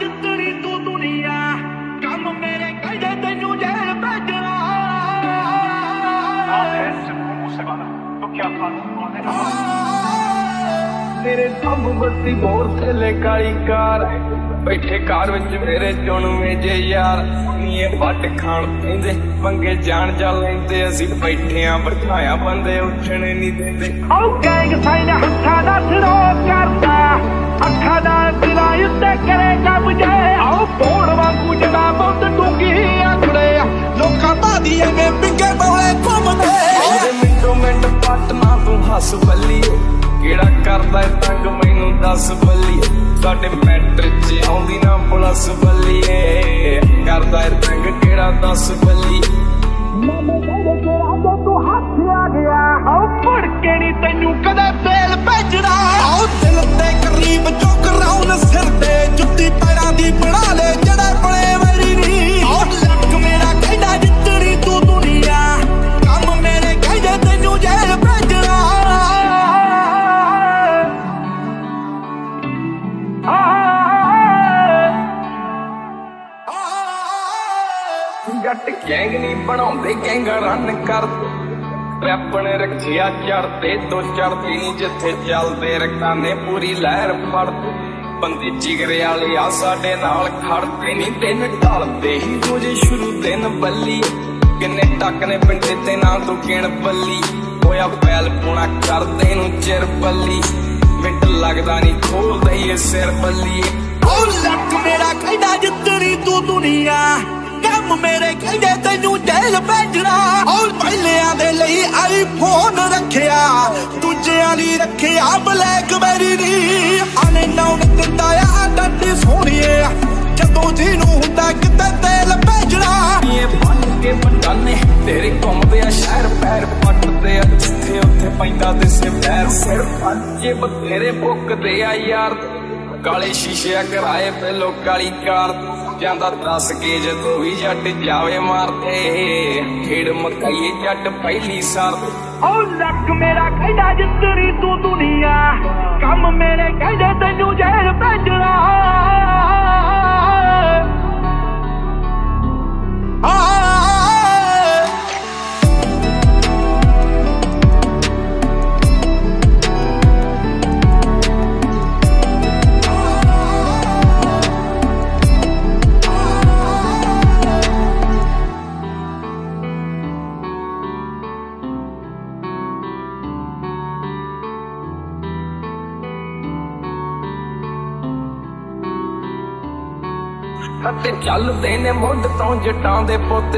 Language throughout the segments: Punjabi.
ਜਿੱਤਣੀ ਤੂੰ ਦੁਨੀਆ ਕੰਮ ਮੇਰੇ ਕਹਿੰਦੇ ਤੈਨੂੰ ਜੇਲ੍ਹ ਭੇਜਣਾ ਤੇਰੇ ਸਭ ਬੱਤੀ ਬੋਰ ਥੱਲੇ ਕਾਲੀ ਕਾਰ ਬੈਠੇ ਕਾਰ ਵਿੱਚ ਮੇਰੇ ਚੁਣਵੇਂ ਜੇ ਯਾਰ ਨੀਏ ਵੱਟ ਖਾਣ ਪੈਂਦੇ ਪੰਗੇ ਜਾਣ ਜਾ ਲੈਂਦੇ ਅਸੀਂ ਬੈਠੇ ਆਂ ਬਿਠਾਇਆ ਬੰਦੇ ਉੱਠਣ ਨਹੀਂ ਦਿੰਦੇ। ਉਹ ਗੈਂਗ ਸਾਈਨ ਹੱਥਾਂ ਦਾ ਸਿਰੋ ਕਰਦਾ ਅੱਖਾਂ ਦਾ ਦਿਲਾਂ ਉੱਤੇ ਕਰੇ ਕੰਮ ਜਾਏ ਆਓ ਬੋੜ ਵਾਂਗੂ ਜੜਾ ਬਹੁਤ ਡੂੰਗੀ ਆਖੜੇ ਲੋਕਾਂ ਬਾਦੀ ਐਵੇਂ ਪਿੰਗੇ ਬੋਲੇ ਘੁੰਮਦੇ। ਉਹਦੇ ਮਿੰਟੋ ਮਿੰਟ ਪੱਟ ਨਾ ਤੂੰ ਹੱਸ ਬੱਲੀਏ ਕਿਹੜਾ ਕਰਦਾ ਤੰਗ ਮੈਨੂੰ ਦੱਸ ਬੱਲੀਏ ਸਾਡੇ ਮੈਟਰ ਆਉਂਦੀ ਨਾ ਪੁਲਸ ਬੱਲੀਏ ਕਰਦਾ ਏ ਕਿਹੜਾ ਦੱਸ ਬੱਲੀ ਮਾਮੇ ਕਹਿੰਦੇ ਤੇਰਾ ਤੂੰ ਹੱਥ ਆ ਗਿਆ। ਆਓ ਪੜ ਗੈਂਗ ਨਹੀਂ ਬਣਾਉਂਦੇ ਗੈਂਗ ਰਨ ਕਰਦੇ ਰੈਪਣ ਰੱਖਿਆ ਚੜਦੇ ਦੋ ਚੜਦੀ ਨਹੀਂ ਜਿੱਥੇ ਚੱਲਦੇ ਰਕਾਨੇ ਪੂਰੀ ਲਹਿਰ ਫੜਦੇ ਬੰਦੇ ਜਿਗਰੇ ਵਾਲੇ ਆ ਸਾਡੇ ਨਾਲ ਖੜਦੇ ਨਹੀਂ ਦਿਨ ਢਲਦੇ ਹੀ ਰੋਜੇ ਸ਼ੁਰੂ ਦਿਨ ਬੱਲੀ। ਕਿੰਨੇ ਟੱਕ ਨੇ ਪਿੰਡੇ ਤੇ ਨਾ ਤੂੰ ਕਿਣ ਬੱਲੀ। ਹੋਇਆ ਪੈਲ ਪੁਣਾ ਕਰਦੇ ਨੂੰ ਚਿਰ ਬੱਲੀ। ਮਿੰਟ ਲੱਗਦਾ ਨਹੀਂ ਖੋਲਦਾ ਇਹ ਸਿਰ ਬੱਲੀ। ਉਹ ਲੱਕ ਮੇਰਾ ਕਹਿੰਦਾ ਜਿੱਤਣੀ ਤੂੰ ਦੁਨੀਆ। ਕੰਮ ਮੇਰੇ ਕਹਿੰਦੇ ਤੈਨੂੰ ਜੇਲ੍ਹ ਭੇਜਣਾ। ਉਹ ਪਹਿਲਿਆਂ ਦੇ ਲਈ ਆਈਫੋਨ ਰੱਖਿਆ। ਦੂਜਿਆਂ ਲਈ ਰੱਖਿਆ ਬਲੈਕਬੈਰੀ ਦੀ। ਆਨੇ ਨਾਉਨ ਦਿੰਦਾ ਆ, ਡੱਡੀ ਸੋਹਣੀਏ। ਜਦੋਂ ਜਿਹਨੂੰ ਹੁੰਦਾ ਕਿਤੇ ਤੇਲ ਭੇਜਣਾ। ਇਹ ਬੰਨ ਕੇ ਬੰਡਾਨੇ ਤੇਰੇ ਘੁੰਮਦੇ ਆ ਸ਼ਹਿਰ, ਪੈਰ ਪੱਟਦੇ ਆ। ਜਿੱਥੇ ਉੱਥੇ ਪੈਂਦਾ ਤੇ ਸਿਰ, ਪੈਰ ਸਿਰ ਪੰਜੇ ਬਥੇਰੇ ਬੁੱਕਦੇ ਆ ਯਾਰ। ਕਾਲੇ ਸ਼ੀਸ਼ੇ ਕਰਾਏ ਪਹਿਲੋ ਕਾਲੀ ਕਾਰ। ਜਾਂਦਾ ਦੱਸ ਕੇ ਜਦੋਂ ਵੀ ਜੱਟ ਜਾਵੇ ਮਾਰਦੇ। ਖੇੜ ਮਕਾਈਏ ਜੱਟ ਪਹਿਲੀ ਸਾਰ। ਉਹ ਲੱਕ ਮੇਰਾ ਕਹਿੰਦਾ ਜਿੱਤਣੀ ਤੂੰ ਦੁਨੀਆ। ਕੰਮ ਮੇਰੇ ਕਹਿੰਦੇ ਤੈਨੂੰ ਜੇਲ੍ਹ ਭੇਜਣਾ। ਅਤੇ ਚੱਲਦੇ ਨੇ ਮੁੱਢ ਤੋਂ ਜਟਾਂ ਦੇ ਪੁੱਤ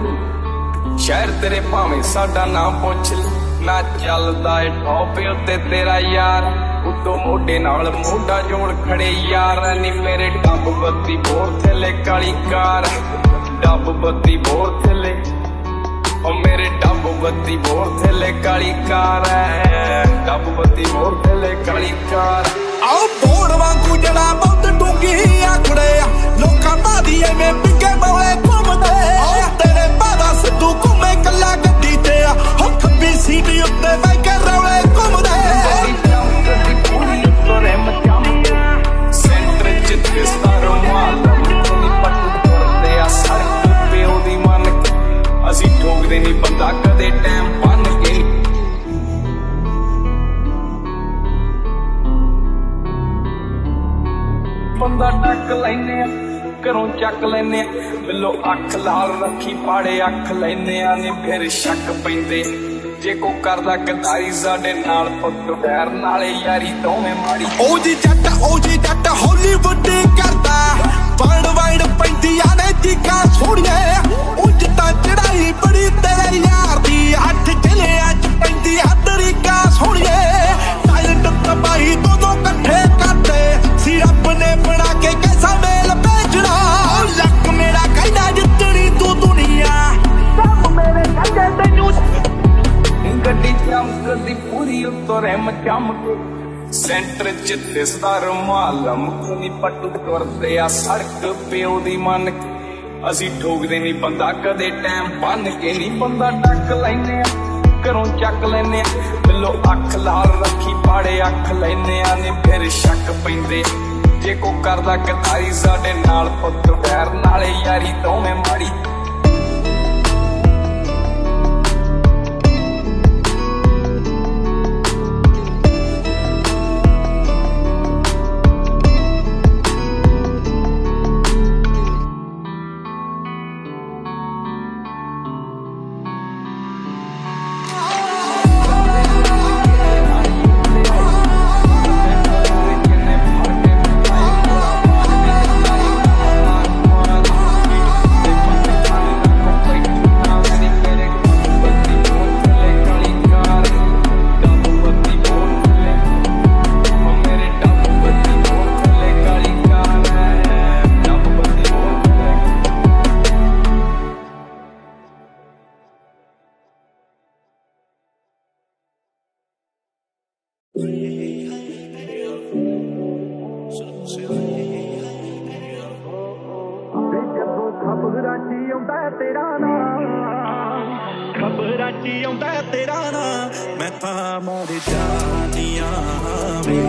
ਸ਼ਹਿਰ ਤੇਰੇ ਭਾਵੇਂ ਸਾਡਾ ਨਾਮ ਪੁੱਛ ਨਾ ਚੱਲਦਾ ਏ ਟੌਪ ਉੱਤੇ ਤੇਰਾ ਯਾਰ। ਉਤੋਂ ਮੋਢੇ ਨਾਲ ਮੋਢਾ ਜੋੜ ਖੜੇ ਯਾਰ। ਨੀ ਮੇਰੇ ਡੱਬ ਬੱਤੀ ਬੋਰ ਥੱਲੇ ਕਾਲੀ ਕਾਰ। ਡੱਬ ਬੱਤੀ ਬੋਰ ਥੱਲੇ। ਉਹ ਮੇਰੇ ਡੱਬ ਬੱਤੀ ਬੋਰ ਥੱਲੇ ਕਾਲੀ ਕਾਰ ਐ। ਡੱਬ ਬੱਤੀ ਬੋਰ ਥੱਲੇ ਕਾਲੀ ਕਾਰ। ਆਓ ਬੋੜ ਵਾਂਗੂ ਜੜਾ ਬਹੁਤ ਡੂੰਗੀ ਆਖੜੇ। ਬਿੱਲੋ ਅੱਖ ਲਾਲ ਰੱਖੀ ਪਾੜੇ ਅੱਖ ਲੈਨੇ ਆ ਨੀ ਫਿਰ ਸ਼ੱਕ ਪੈਂਦੇ। ਜੇ ਕੋ ਕਰਦਾ ਗਦਾਰੀ ਸਾਡੇ ਨਾਲ ਪੁੱਤ ਵੈਰ, ਨਾਲੇ ਯਾਰੀ ਦੋਵੇਂ ਮਾੜੀ। ਉਹ ਜੀ ਜੱਟ, ਉਹ ਜੀ ਜੱਟ ਹਾਲੀਵੁੱਡ ਕਰਦਾ। ਵਰਡ ਵਾਈਡ ਪੈਂਦੀਆਂ ਨੇ ਚੀਕਾਂ ਸੋਹਣੀਏ ਉਂਝ ਤਾਂ ਚੜਾਈ ਬੜੀ ਤੇਰੇ ਯਾਰ ਦੀ ਅੱਠ ਜ਼ਿਲ੍ਹਿਆਂ ਚ ਪੈਂਦੀ ਆ ਤਰੀਕਾ ਸੋਹਣੀਏ ਪੂਰੀ ਉੱਤੋਂ ਸੈਂਟਰ ਚ ਦਿਸਦਾ ਰੁਮਾਲ ਮੁਕਨੀ ਪੱਟੂ ਤੁਰਦੇ ਆ ਸੜਕ ਪਿਓ ਦੀ ਮਨ ਅਸੀਂ ਠੋਕਦੇ ਨਹੀਂ ਬੰਦਾ, ਕਦੇ ਟਾਈਮ ਬੰਨ ਕੇ ਨਹੀਂ ਬੰਦਾ ਟੱਕ ਲੈਨੇ ਆ। ਘਰੋਂ ਚੱਕ ਲੈਨੇ ਆ, ਬਿੱਲੋ ਅੱਖ ਲਾਲ ਰੱਖੀ ਪਾੜੇ ਅੱਖ ਲੈਨੇ ਆ ਨੇ, ਫਿਰ ਸ਼ੱਕ ਪੈਂਦੇ। ਜੇ ਕੋ ਕਰਦਾ ਕਤਾਈ ਸਾਡੇ ਨਾਲ ਪੁੱਤ ਵੈਰ, ਨਾਲੇ ਯਾਰੀ ਦੋਵੇਂ ਮਾੜੀ। ਮੈਂ ਤਾਂ ਮਰ ਜਾਨੀਆਂ ਵੇ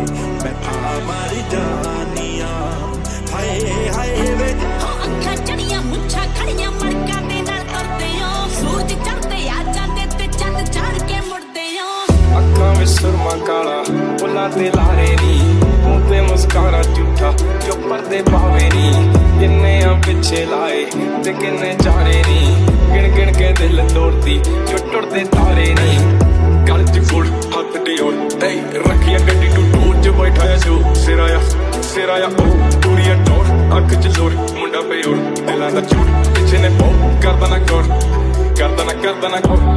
ਮੈਂ ਤਾਂ ਮਰ ਜਾਨੀਆਂ ਅੱਖਾਂ ਕਾਲਾ ਬੁੱਲਾਂ ਤੇ ਲਾਰੇ ਨੀ, ਮੂੰਹ ਤੇ ਮੁਸਕਾਰਾ ਝੂਠਾ, ਜੋ ਪਰਦੇ ਪਾਵੇ ਨੀ। ਕਿੰਨੇ ਆ ਪਿੱਛੇ ਲਾਏ ਤੇ ਕਿੰਨੇ ਚਾਰੇ ਨੀ। ਗਿਣ ਗਿਣ ਕੇ ਦਿਲ ਤੋੜਦੀ, ਜੋ ਟੁੱਟਦੇ ਤਾਰੇ ਨੀ। ਗਲ ਚ ਗੁੜ, ਹੱਥ ਡਿਓਰ ਏ ਰੱਖਿਆ ਗੱਡੀ ਟੂ ਟੂਰ ਚ ਬੈਠਾ ਆ ਜੋ ਸਿਰਾ ਆ ਉਹ ਪੂਰੀਆਂ ਟੋਰ ਅੱਖ ਚ ਜ਼ੋਰ ਮੁੰਡਾ ਬੇਉਰ ਦਿਲਾਂ ਦਾ ਝੂੜ ਪਿੱਛੇ ਨੇ ਪੋ ਕਰਦਾ ਨਾ ਗੌਰ, ਕਰਦਾ ਨਾ ਕਰਦਾ ਨਾ ਗੌਰ।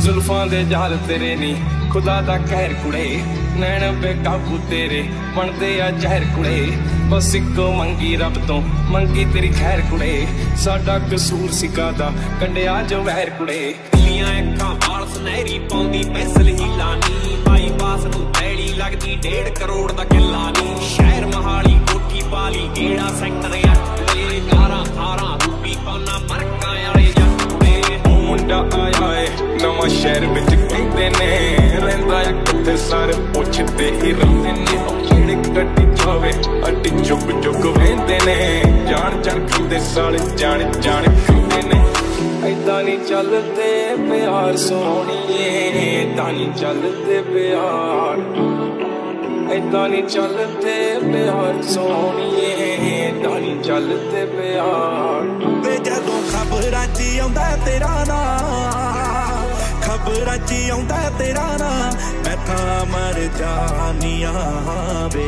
ਜ਼ੁਲਫਾਂ ਦੇ ਜਾਲ ਤੇਰੇ ਨੀ। ਖੁਦਾ ਦਾ ਕਹਿਰ ਕੁੜੇ, ਨੈਣ ਬੇਕਾਬੂ ਤੇਰੇ, ਬਣਦੇ ਆ ਜ਼ਹਿਰ ਕੁੜੇ। ਬਸ ਇੱਕੋ ਮੰਗੀ ਰੱਬ ਤੋਂ, ਮੰਗੀ ਤੇਰੀ ਖੈਰ ਕੁੜੇ। ਸਾਡਾ ਕਸੂਰ ਸਿਕਾਦਾ ਕੰਡਿਆ ਜੋ ਵਹਿਰ ਕੁੜੇ। ਲੀਆਂ ਅੱਖਾਂ ਵਾਲ ਸੁਨਹਿਰੀ ਪਾਉਂਦੀ, ਪੈਸਲ ਹੀ ਲਾਨੀ। ਬਾਈਪਾਸ ਨੂੰ ਪੈੜੀ ਲੱਗਦੀ 1.5 ਕਰੋੜ ਦਾ ਕਿੱਲਾ ਨੀ। ਸ਼ਹਿਰ ਮਹਾਲੀ, ਕੋਠੀ ਪਾਲੀ ਗੇੜਾ ਸੈਕਟਰ 8 ਵੇ 11 18 ਰੂਪੀ ਪਾਉਣਾ ਮਰਕਾਂ ਵਾਲੇ ਜੱਟ ਵੇ ਉਹ ਮੁੰਡਾ ਆਇਆ ਏ। ਨਵਾਂ ਸ਼ਹਿਰ ਵਿੱਚ ਕਹਿੰਦੇ ਨੇ, ਰਹਿੰਦਾ ਕਿੱਥੇ ਸਾਰੇ ਪੁੱਛਦੇ ਹੀ ਰਹਿੰਦੇ ਨੇ। ਉਹ ਜਿਹੜੇ ਗੱਡੀ ਜਾਵੇ ਅੱਡੀ ਚੁੱਕ ਚੁੱਕ ਵੇਂਦੇ ਨੇ। ਜਾਣ ਜਾਣ ਖਾਂਦੇ, ਸਾਲੇ ਜਾਣ ਜਾਣ ਖਾਂਦੇ ਨੇ। ਐਦਾਂ ਨਹੀਂ ਚੱਲਦੇ ਪਿਆਰ ਸੋਹਣੀਏ ਐਦਾਂ ਨਹੀਂ ਚੱਲਦੇ ਪਿਆਰ। ਐਦਾਂ ਨਹੀਂ ਚੱਲਦੇ ਪਿਆਰ ਸੋਹਣੀਏ ਐਦਾਂ ਨਹੀਂ ਚੱਲਦੇ ਪਿਆਰ। ਵੇ ਜਦੋਂ ਖਬਰਾਂ 'ਚ ਆਉਂਦਾ, ਤੇਰਾ ਨਾਮ ਖਬਰਾਂ 'ਚ ਆਉਂਦਾ ਤੇਰਾ ਨਾਮ। ਮੈਂ ਮਰ ਜਾਨੀਆਂ ਵੇ,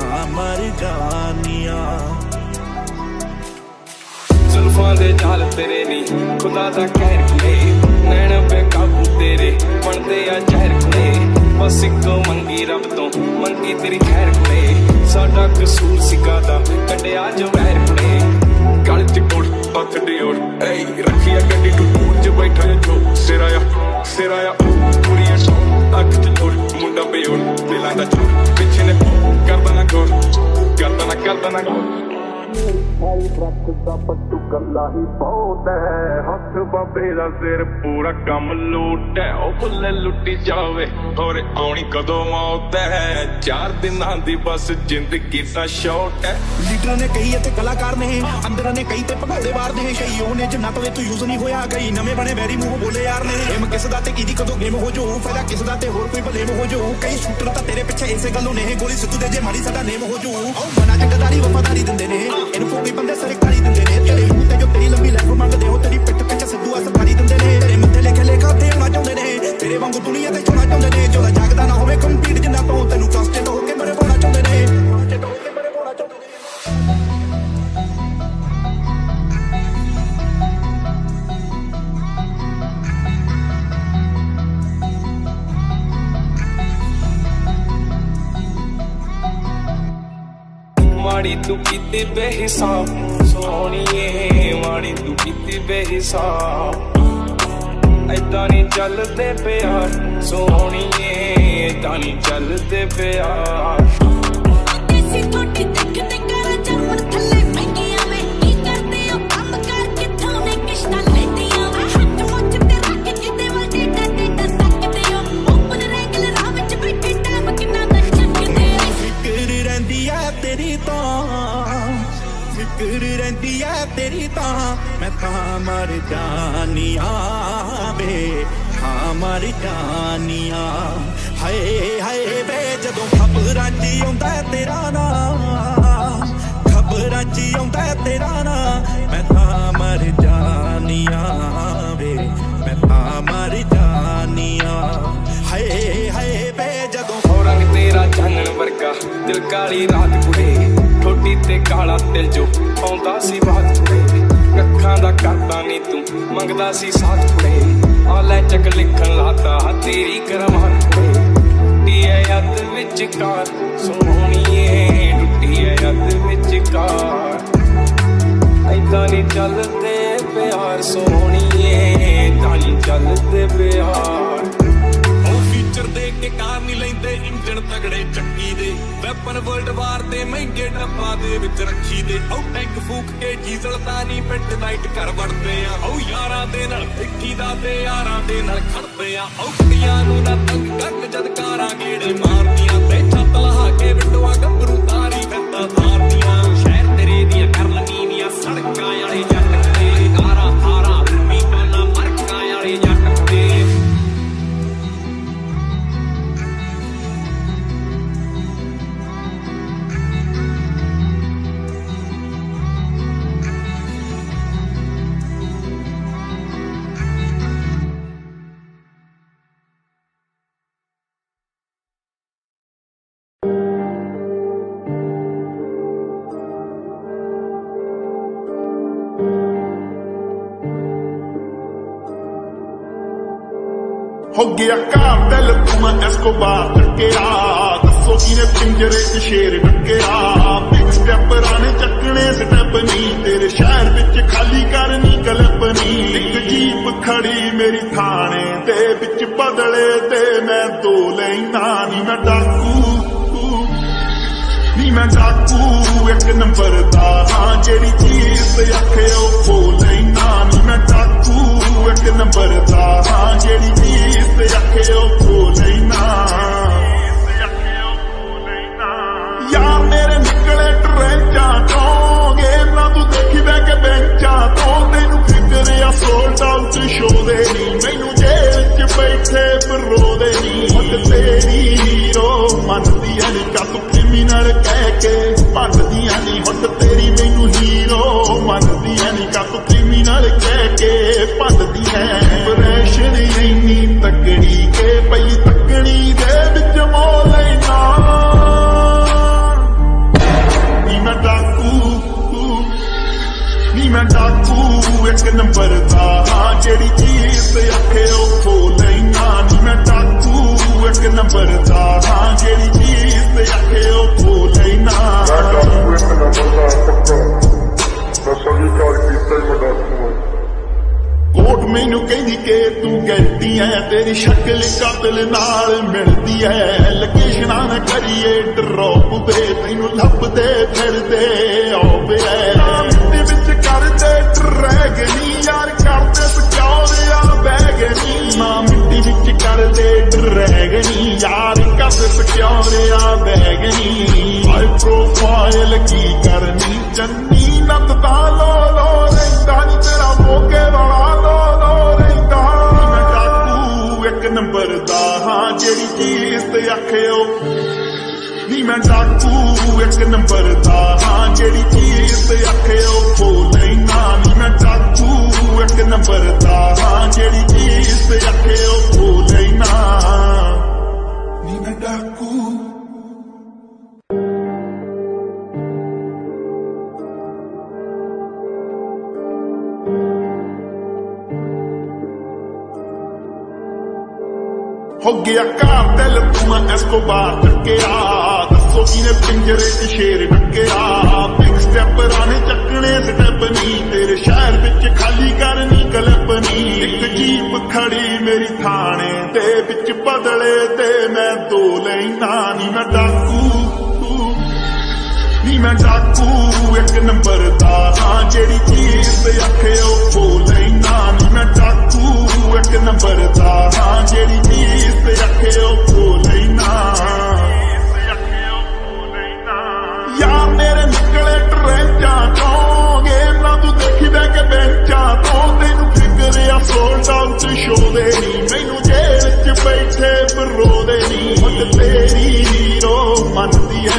ਮੈਂ ਮਰ ਜਾਨੀਆਂ। ਜ਼ੁਲਫਾਂ ਦੇ ਜਾਲ ਤੇਰੇ ਨੀ, ਖੁਦਾ ਦਾ ਕਹਿਰ ਕੁੜੇ ਨੈਣ ਬੇਕਾਬੂ ਤੇਰੇ, ਬਣਦੇ ਆ ਜ਼ਹਿਰ ਕੁੜੇ ਬਸ ਇੱਕੋ ਮੰਗੀ ਰੱਬ ਤੋਂ, ਮੰਗੀ ਤੇਰੀ ਖੈਰ ਕੁੜੇ ਸਾਡਾ ਕਸੂਰ ਸਿਕਾਦਾ ਕੱਢਿਆ ਜੋ ਵਹਿਰ ਕੁੜੇ ਹੱਥ ਡਿਓਰ ਏ ਰੱਖਿਆ ਗੱਡੀ ਟੂਰ ਚ ਬੈਠਾ ਜੋ ਸਿਰਾ ਆ ਕੁੜੀਆਂ ਸੋ। ਅੱਖ ਚ ਲੋੜ ਮੁੰਡਾ ਬੇਉਰ ਦਿਲਾਂ ਦਾ ਚੋਰ। ਪਿੱਛੇ ਨੇ ਕਰਦਾ ਨਾ ਗੌਰ ਕਰਦਾ ਨਾ ਕਰਦਾ ਨਾ ਗੌਰ। ਆਈ ਰੱਖ ਦਾ ਪੱਟੂ ਕੱਲਾ ਹੀ ਬਹੁਤ ਹੈ ਹੱਥ ਬਾਬੇ ਦਾ ਸਿਰ ਪੂਰਾ ਕੰਮ ਲੂਟ ਹੈ ਉਹ ਬੁੱਲੇ ਲੁੱਟੀ ਜਾਵੇ ਹੋਰ ਆਉਣੀ ਕਦੋਂ ਮੌਤ ਹੈ ਚਾਰ ਦਿਨਾਂ ਦੀ ਬਸ ਜ਼ਿੰਦਗੀ ਦਾ ਸ਼ੌਟ ਹੈ ਲੀਡਰ ਨੇ ਕਹੀ ਅਤੇ ਕਲਾਕਾਰ ਨੇ, ਅੰਦਰ ਨੇ ਕਈ ਤੇ ਭਗੌੜੇ ਵਾਰ ਨੇ ਕਈ ਨੇ, ਜਿੰਨਾ ਤੋਂ ਯੂਜ਼ ਨਹੀਂ ਹੋਇਆ, ਕਈ ਨਵੇਂ ਬਣੇ ਵੈਰੀ ਮੂੰਹ ਬੋਲੇ ਯਾਰ ਨੇ। ਏਮ ਕਿਸ ਦਾ ਤੇ ਕਿਹਦੀ ਕਦੋਂ ਗੇਮ ਹੋ ਜਾਊ, ਫਾਇਦਾ ਕਿਸ ਦਾ ਤੇ ਹੋਰ ਕੋਈ ਬਲੇਮ ਹੋ ਜਾਊ। ਕਈ ਸ਼ੂਟਰ ਤਾਂ ਤੇਰੇ ਪਿੱਛੇ ਇਸੇ ਗੱਲੋਂ ਨੇ, ਗੋਲੀ ਸਿੱਧੂ ਦੇ ਜੇ ਮਾਰੀ ਸਾਡਾ ਨੇਮ ਹੋ ਜਾਊ। ਉਹ ਬਣਾ ਜਗਦਾਰੀ ਵਫਾਦਾਰੀ ਦਿੰਦੇ ਨੇ। ਇਹਨੂੰ ਕੋਈ ਬੰਦੇ ਸਰਕਾਰੀ ਦਿੰਦੇ ਨੇ। ਤੇਰੇ ਮੂੰਹ ਤੇ ਜੋ ਤੇਰੀ ਲੰਬੀ ਲਾਈਫ ਮੰਗਦੇ ਹੋ, ਤੇਰੀ ਪਿੱਠ ਪਿੱਛੇ ਸਿੱਧੂ ਆ ਸਰਕਾਰੀ ਦਿੰਦੇ ਨੇ। ਤੇਰੇ ਮੱਥੇ ਲਿਖੇ ਲੇਖਾ ਤੇ ਆਉਣਾ ਚਾਹੁੰਦੇ ਨੇ। ਤੇਰੇ ਵਾਂਗੂ ਦੁਨੀਆ ਤੇ ਛੋਣਾ ਚਾਹੁੰਦੇ ਨੇ। ਜੋ ਜਾਗਦਾ ਨਾ ਹੋਵੇ ਕੰਪੀਟ ਜਿੰਨਾ ਤੋਂ ਤੈਨੂੰ ਟਰਸਟਡ ਹੋ ਕੇ ਮੇਰੇ ਪਾਉਣਾ ਮਾੜੀ ਤੂੰ ਕੀਤੀ ਬੇਹਿਸਾਬ। ਸੋਹਣੀਏ ਮਾੜੀ ਤੂੰ ਕੀਤੀ ਬੇਹਿਸਾਬ। ਐਦਾਂ ਨਹੀਂ ਚੱਲਦੇ ਪਿਆਰ। ਸੋਹਣੀਏ ਐਦਾਂ ਨਹੀਂ ਚੱਲਦੇ ਪਿਆਰ। ਰਹਿੰਦੀ ਆ ਤੇਰੀ ਫਿਕਰ ਰਹਿੰਦੀ ਐ ਤੇਰੀ ਤਾਂ। ਮੈਂ ਤਾਂ ਮਰ ਜਾਨੀਆਂ ਵੇ ਹਾਂ, ਮਰ ਜਾਨੀਆਂ। ਹਾਏ ਹਾਏ ਵੇ ਜਦੋਂ ਖਬਰਾਂ 'ਚ ਆਉਂਦਾ ਤੇਰਾ ਨਾਮ। ਖਬਰਾਂ 'ਚ ਆਉਂਦਾ ਤੇਰਾ ਨਾਮ। ਮੈਂ ਤਾਂ ਮਰ ਜਾਨੀਆਂ ਵੇ ਮੈਂ ਤਾਂ ਮਰ ਜਾਨੀਆਂ। ਹਾਏ ਹਾਏ ਤੇਰਾ ਚਾਨਣ ਵਰਗਾ, ਦਿਲ ਕਾਲੀ ਰਾਤ ਕੁੜੇ। ਠੋਡੀ ਤੇ ਕਾਲਾ ਦਿਲ ਜੋ ਪਾਉਂਦਾ ਸੀ ਬਾਤ ਕੁੜੇ। ਅੱਖਾਂ ਦਾ ਕਰਦਾ ਨਹੀਂ ਤੂੰ, ਮੰਗਦਾ ਸੀ ਸਾਥ ਕੁੜੇ। ਆ ਲੈ ਚੱਕ ਲਿਖਣ ਲਾਤਾ ਤੇਰੀ ਕਰਮਾਨ ਕੁੜੇ। ਟੁੱਟੀ ਐ ਯੱਦ ਵਿੱਚ ਕਾਰ ਸੋਹਣੀਏ ਟੁੱਟੀ ਐ ਯੱਦ ਵਿੱਚ ਕਾਰ ਐਦਾਂ ਨਹੀਂ ਚੱਲਦੇ ਪਿਆਰ, ਸੋਹਣੀਏ ਤਾਂ ਨਹੀਂ ਚੱਲਦੇ ਪਿਆਰ। ਫੀਚਰ ਕਾਰ ਨਹੀਂ ਲੈਂਦੇ, ਇੰਜਣ ਤਗੜੇ ਚੱਕੀ ਦੇ। ਵੈਪਨ ਵਰਲਡ ਵਾਰ ਦੇ ਮਹਿੰਗੇ ਡੱਬਾ ਦੇ ਵਿੱਚ ਰੱਖੀ ਦੇ। ਉਹ ਟੈਂਕ ਫੂਕ ਕੇ ਡੀਜ਼ਲ ਤਾਂ ਨਹੀਂ ਪਿੰਡ ਨਾਈਟ ਘਰ ਵੜਦੇ ਆ। ਉਹ ਯਾਰਾਂ ਦੇ ਨਾਲ ਫਿੱਕੀ ਦਾ ਤੇ ਯਾਰਾਂ ਦੇ ਨਾਲ ਖੜਦੇ ਆ। ਉਹ ਕੁੜੀਆਂ ਨੂੰ ਨਾ ਹੋ ਗਿਆ ਘਰ ਦਿਲ ਤੂੰ ਮੈਂ ਐਸਕੋਬਾਰ ਟੱਕਿਆ ਦੱਸੋ ਕਿਨੇ ਪਿੰਜਰੇ 'ਚ ਸ਼ੇਰ ਡੱਕਿਆ ਬਿਗ ਸਟੈਪਰਾਂ ਨੇ ਚੱਕਣੇ ਸਟੈਪ ਨਹੀਂ ਤੇਰੇ ਸ਼ਹਿਰ ਵਿੱਚ ਖਾਲੀ ਕਰਨੀ ਕਲਪਨੀ ਇੱਕ ਜੀਪ ਖੜੀ ਮੇਰੀ ਥਾਣੇ ਦੇ ਵਿੱਚ ਬਦਲੇ ਤੇ ਮੈਂ ਦੋ ਲੈਣਾ ਨਹੀਂ, ਮੈਂ ਡਾਕੂ। ਨੀ ਮੈਂ ਡਾਕੂ, ਇੱਕ ਨੰਬਰ ਦਾ ਹਾਂ, ਜਿਹੜੀ ਚੀਜ਼ ਤੇ ਆਖੇ ਉਹ ਖੋ ਲੈਣਾ ਨੀ ਮੈਂ ਕਰਦੇ ਸਕਿਉਰਿਆ ਬੈਗਨੀ ਹਾਈ ਪ੍ਰੋਫਾਈਲ ਕੀ ਕਰਨੀ ਜੰਨੀ ਨੱਤ ਦਾ ਲੋ ਲੋ, ਰਹਿੰਦਾ ਨੀ ਤੇਰਾ ਮੋਗੇ ਵਾਲਾ, ਲੋ ਲੋ, ਰਹਿੰਦਾ। ਮੈਂ ਡਾਕੂ ਇੱਕ ਨੰਬਰ ਦਾ ਹਾਂ, ਜਿਹੜੀ ਚੀਜ਼ ਤੇ ਆਖਿਓ। ਨੀ, ਮੈਂ ਡਾਕੂ ਇੱਕ ਨੰਬਰ ਦਾ ਹਾਂ, ਜਿਹੜੀ ਚੀਜ਼ ਤੇ ਆਖਿਓ। ਖੋ ਲੈਣਾ ਨੀ ਮੈਂ ਡਾਕੂ ਇੱਕ ਨੰਬਰ ਦਾ ਹਾਂ, ਜਿਹੜੀ ਚੀਜ਼ ਤੇ ਆਖਿਓ। ਹੋ ਗਿਆ ਘਰ ਦਿਲ, ਤੂੰ ਐਸਕੋਬਾਰ ਟੱਕਿਆ ਦੱਸੋ ਕਿਨੇ ਪਿੰਜਰੇ 'ਚ ਸ਼ੇਰ ਡੱਕਿਆ ਬਿਗ ਸਟੈਪਰਾਂ ਨੇ ਚੱਕਣੇ ਸਟੈਪ ਨਹੀਂ, ਤੇਰੇ ਸ਼ਹਿਰ ਵਿੱਚ ਖਾਲੀ ਕਰਨੀ ਕਲਪਨੀ ਇੱਕ ਜੀਪ ਖੜੀ ਮੇਰੀ ਥਾਣੇ ਦੇ ਵਿੱਚ ਬਦਲੇ ਤੇ ਮੈਂ ਦੋ ਲੈਣਾ ਨਹੀਂ ਮੈਂ ਡਾਕੂ। ਵੀ ਮੈਂ ਡਾਕੂ ਇੱਕ ਨੰਬਰ ਦਾ ਹਾਂ, ਜਿਹੜੀ ਚੀਜ਼ ਤੇ ਅੱਖੇ ਉਹ ਭੋਲੇ ਨਾ ਨੀ ਮੈਂ ਡਾਕੂ ਇੱਕ ਨੰਬਰ ਦਾ ਹਾਂ, ਜਿਹੜੀ ਚੀਜ਼ ਤੇ ਅੱਖੇ ਉਹ ਭੋਲੇ ਨਾ ਯਾ ਮੇਰੇ ਨਿਕਲੇ ਟਰੈਂਚਾਂ ਤੋਂ ਗੇਮ ਨਾ ਤੂੰ ਦੇਖੀ ਬੈ ਕੇ ਬੈਂਚਾਂ ਤੋਂ, ਤੈਨੂੰ ਫਿਕਰ ਆ ਸੋਲ ਡਾਊਨ ਤੇ ਸ਼ੋਦੇ ਨਹੀਂ ਮੈਨੂੰ ਜੇਲ੍ਹ 'ਚ ਬੈਠੇ, ਪਰ ਰੋਦੇ ਨਹੀਂ ਮਤ ਤੇਰੀ ਰੋ ਮੰਨਦੀ ਐ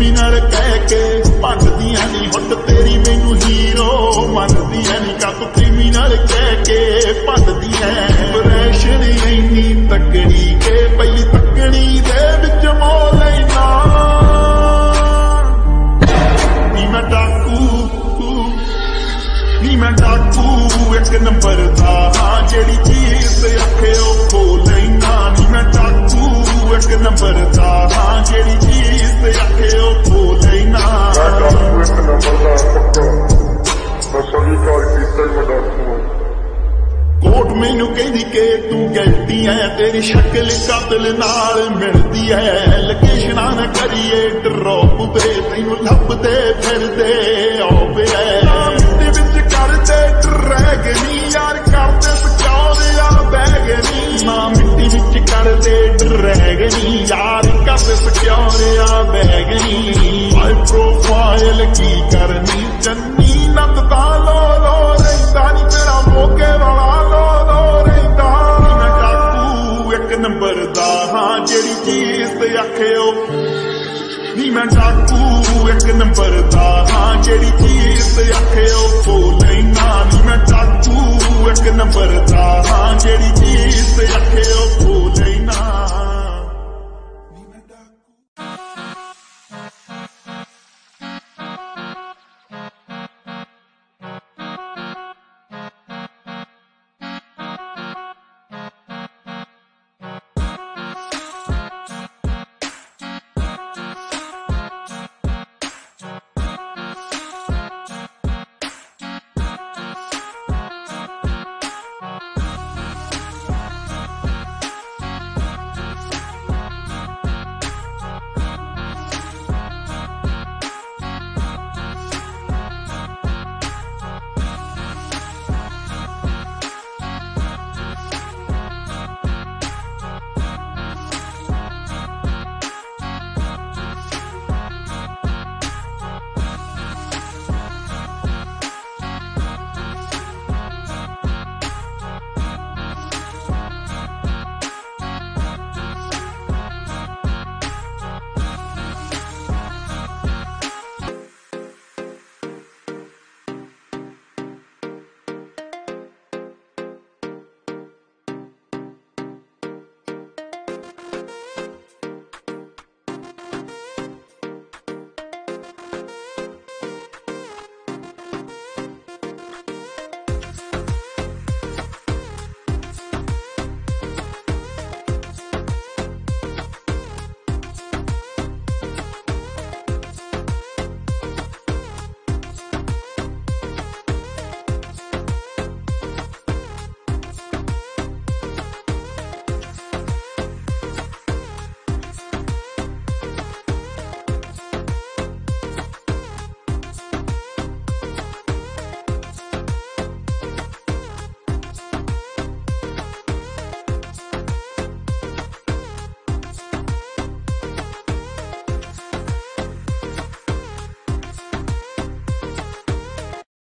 ਕਹਿ ਕੇ ਭੰਡਦੀਆਂ ਨਹੀਂ ਹੁੱਟ, ਤੇਰੀ ਮੈਨੂੰ ਹੀਰੋ ਮੰਨਦੀਆਂ ਨਹੀਂ ਕਾ ਤੂੰ ਕ੍ਰਿਮੀਨਲ ਕਹਿ ਕੇ ਭੰਡਦੀਆਂ ਪ੍ਰੈਸ਼ਰ ਇੰਨੀ ਤਕੜੀ ਕੇ ਪਈ ਤਕੜੀ ਦੇ ਵਿੱਚ ਮੋਹ ਲੈਣਾ। ਨੀ ਮੈਂ ਡਾਕੂ, ਨੀ ਮੈਂ ਡਾਕੂ, ਇੱਕ ਨੰਬਰ ਦਾ ਜਿਹੜੀ ਚੀਜ਼ ਤੇ ਅੱਖੇ ਉਹ ਖੋ ਲੈਣਾ ਨੀ ਮੈਂ ਡਾਕੂ, ਇੱਕ ਨੰਬਰ ਦਾ ਮੈਨੂੰ ਕਹਿੰਦੀ ਕਿ ਤੂੰ ਗਲਤੀ ਐ ਤੇਰੀ ਸ਼ਕਲ ਕਾਤਲ ਨਾਲ ਮਿਲਦੀ ਐ। ਲੋਕੇਸ਼ਨਾਂ ਨਾ ਕਰੀਏ ਡਰੋਪ ਵੇ ਤੈਨੂੰ ਲੱਭਦੇ ਫਿਰਦੇ ਆਵੇ ਦੇ ਵਿੱਚ ਕਰਦੇ ਡਰੈਗਨੀ ਯਾਰ ਕਰਦੇ ਬਚਾਉਂਦੇ ਆ ਬੈਗਨੀ ਮਾਂ ਮਿੱਟੀ ਵਿੱਚ ਕਰਦੇ ਡਰੈਗਨੀ ਯਾਰ ਕਰਦੇ ਬਚਾਉਂਦੇ ਆ ਬੈਗਨੀ ਹਾਈ ਪ੍ਰੋਫਾਈਲ ਕੀ ਕਰਨੀ? ਜੰਨੀ ਨੰਦ ਤਾਂ ਲੋ ਲੋ ਰਹਿੰਦਾ ਤੇਰਾ ਮੋਕੇ ਵਾਲਾ ਜਿਹੜੀ ਚੀਜ਼ ਤੇ ਆਖਿਓ ਨੀ ਮੈਂ ਡਾਕੂ ਇੱਕ ਨੰਬਰ ਦਾ ਹਾਂ ਜਿਹੜੀ ਚੀਜ਼ ਤੇ ਆਖਿਓ ਉਹ ਲੈਣਾ ਨੀ ਮੈਂ ਡਾਕੂ ਇੱਕ ਨੰਬਰ ਦਾ ਹਾਂ ਜਿਹੜੀ ਚੀਜ਼ ਤੇ ਆਖਿਓ ਉਹ ਲੈਣਾ